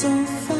作废